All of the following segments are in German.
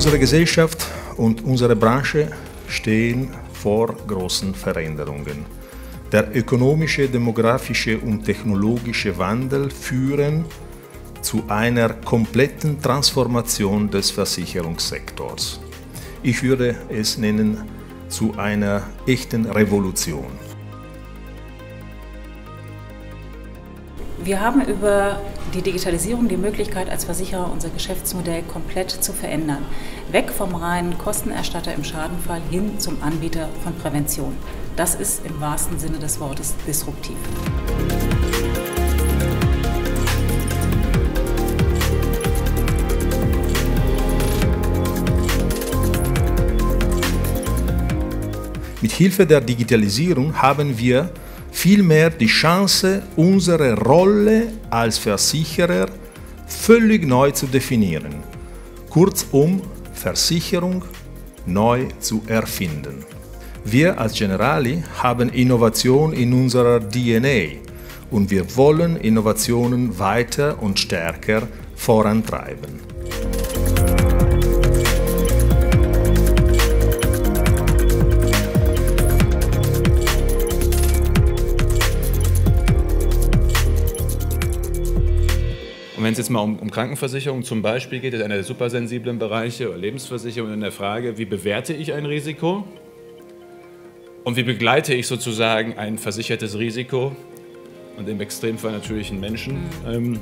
Gesellschaft und unsere Branche stehen vor großen Veränderungen. Der ökonomische, demografische und technologische Wandel führen zu einer kompletten Transformation des Versicherungssektors. Ich würde es nennen zu einer echten Revolution. Wir haben über die Digitalisierung die Möglichkeit, als Versicherer unser Geschäftsmodell komplett zu verändern. Weg vom reinen Kostenerstatter im Schadenfall hin zum Anbieter von Prävention. Das ist im wahrsten Sinne des Wortes disruptiv. Mit Hilfe der Digitalisierung haben wir vielmehr die Chance, unsere Rolle als Versicherer völlig neu zu definieren. Kurzum, Versicherung neu zu erfinden. Wir als Generali haben Innovation in unserer DNA und wir wollen Innovationen weiter und stärker vorantreiben. Und wenn es jetzt mal um, um Krankenversicherung zum Beispiel geht, in einer der supersensiblen Bereiche oder Lebensversicherung in der Frage, wie bewerte ich ein Risiko und wie begleite ich sozusagen ein versichertes Risiko und im Extremfall natürlich einen Menschen, mhm. ähm,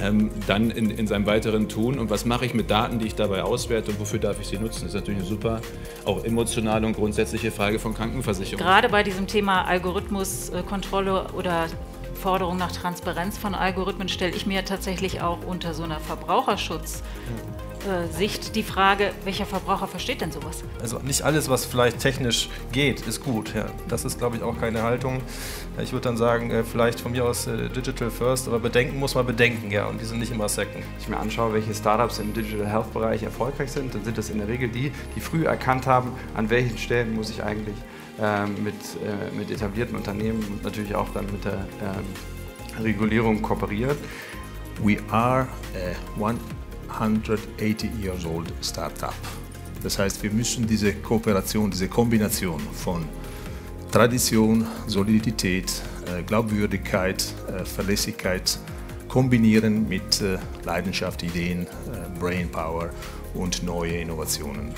ähm, dann in, in, seinem weiteren Tun und was mache ich mit Daten, die ich dabei auswerte und wofür darf ich sie nutzen? Das ist natürlich eine super, auch emotionale und grundsätzliche Frage von Krankenversicherung. Gerade bei diesem Thema Algorithmuskontrolle oder Forderung nach Transparenz von Algorithmen stelle ich mir tatsächlich auch unter so einer Verbraucherschutz. Sicht die Frage, welcher Verbraucher versteht denn sowas? Also nicht alles, was vielleicht technisch geht, ist gut. Ja. Das ist, glaube ich, auch keine Haltung. Ich würde dann sagen, äh, vielleicht von mir aus äh, Digital First, aber bedenken muss man bedenken, ja, und die sind nicht immer second. Wenn ich mir anschaue, welche Startups im Digital Health Bereich erfolgreich sind, dann sind das in der Regel die, die früh erkannt haben, an welchen Stellen muss ich eigentlich mit, äh, mit etablierten Unternehmen und natürlich auch dann mit der ähm, Regulierung kooperieren. We are a 180 years old startup. Das heißt, wir müssen diese Kooperation, diese Kombination von Tradition, Solidität, äh, Glaubwürdigkeit, äh, Verlässlichkeit kombinieren mit Leidenschaft, Ideen, Brainpower und neue Innovationen.